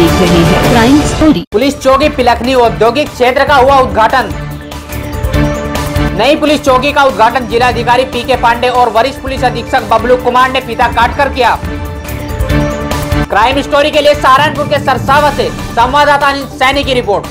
देख रहे हैं क्राइम स्टोरी पुलिस चौकी पिलखनी औद्योगिक क्षेत्र का हुआ उद्घाटन। नई पुलिस चौकी का उद्घाटन जिलाधिकारी पी के पांडे और वरिष्ठ पुलिस अधीक्षक बबलू कुमार ने पिता काट कर किया। क्राइम स्टोरी के लिए सहारनपुर के सरसावा से संवाददाता सैनी की रिपोर्ट।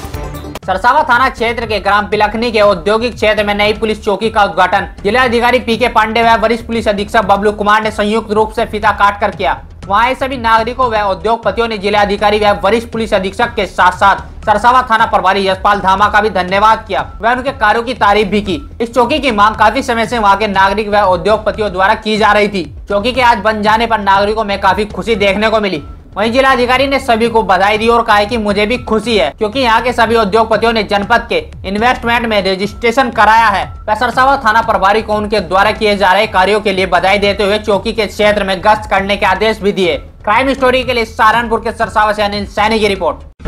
सरसावा थाना क्षेत्र के ग्राम पिलखनी के औद्योगिक क्षेत्र में नई पुलिस चौकी का उद्घाटन। जिलाधिकारी पी के पांडे व वरिष्ठ पुलिस अधीक्षक बबलू कुमार ने संयुक्त रूप से फीता काट कर किया। वहाँ सभी नागरिकों व उद्योगपतियों ने जिलाधिकारी व वरिष्ठ पुलिस अधीक्षक के साथ साथ सरसावा थाना प्रभारी यशपाल धामा का भी धन्यवाद किया व उनके कार्यों की तारीफ़ भी की। इस चौकी की मांग काफ़ी समय से वहाँ के नागरिक व उद्योगपतियों द्वारा की जा रही थी। चौकी के आज बन जाने पर नागरिकों में काफ़ी खुशी देखने को मिली। वहीं जिलाधिकारी ने सभी को बधाई दी और कहा कि मुझे भी खुशी है, क्योंकि यहाँ के सभी उद्योगपतियों ने जनपद के इन्वेस्टमेंट में रजिस्ट्रेशन कराया है। पैसरसावा थाना प्रभारी को उनके द्वारा किए जा रहे कार्यों के लिए बधाई देते हुए चौकी के क्षेत्र में गश्त करने के आदेश भी दिए। क्राइम स्टोरी के लिए सहारनपुर के सरसावा से अनिल सैनी की रिपोर्ट।